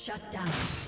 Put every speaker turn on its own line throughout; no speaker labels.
Shut down.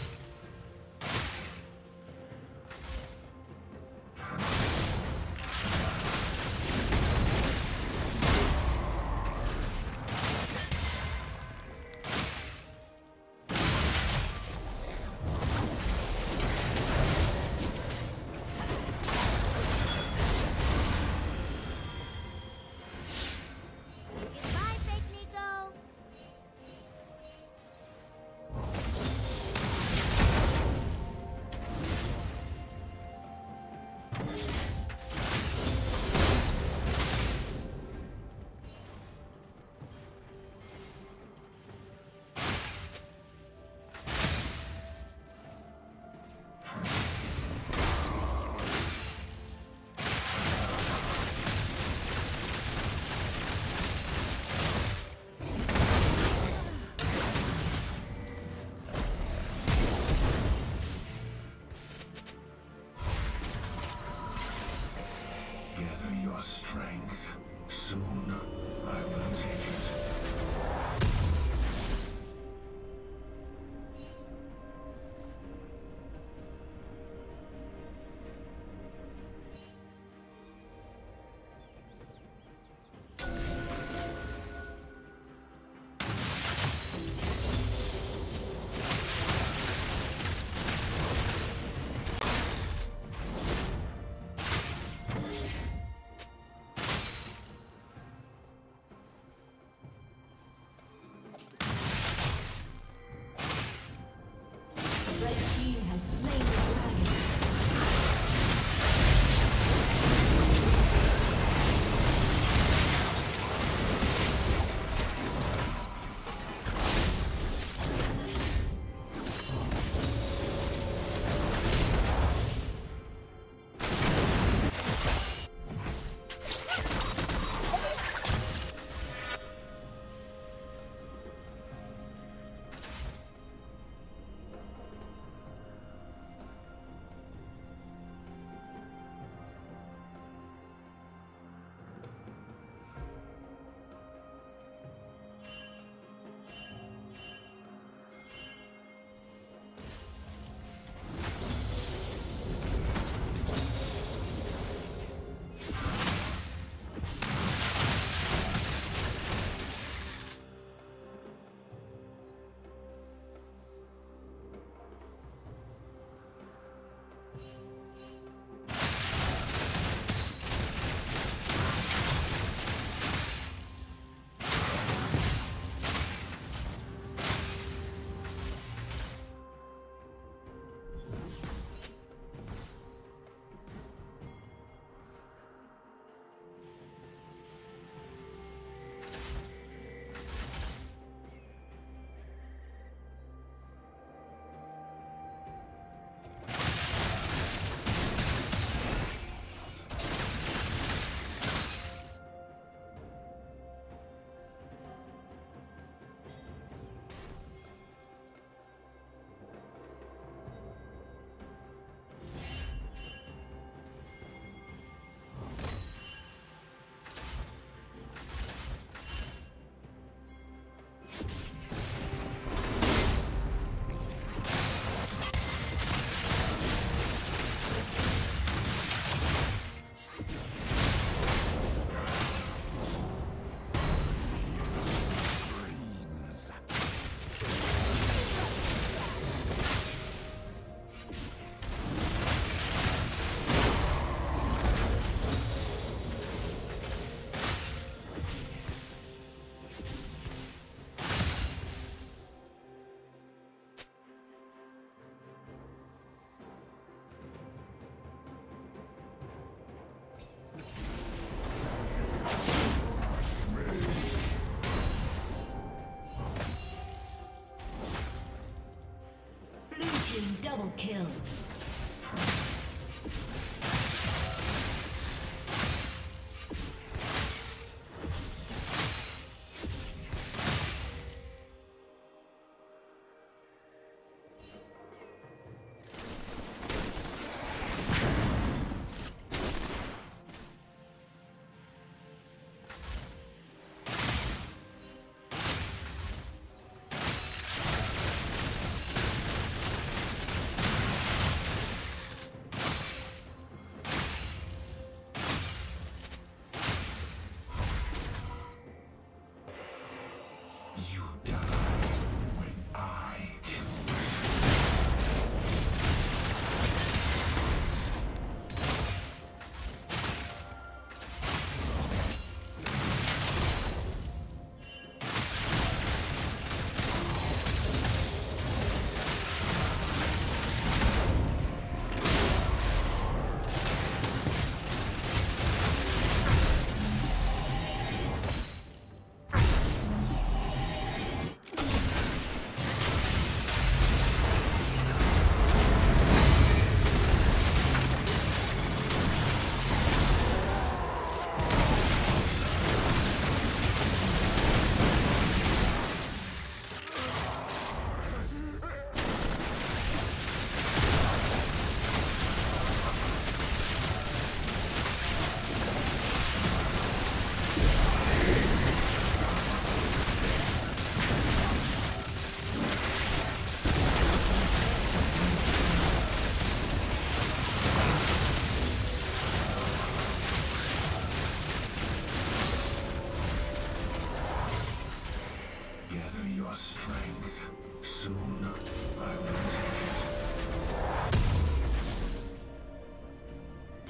Kill.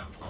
Disappoint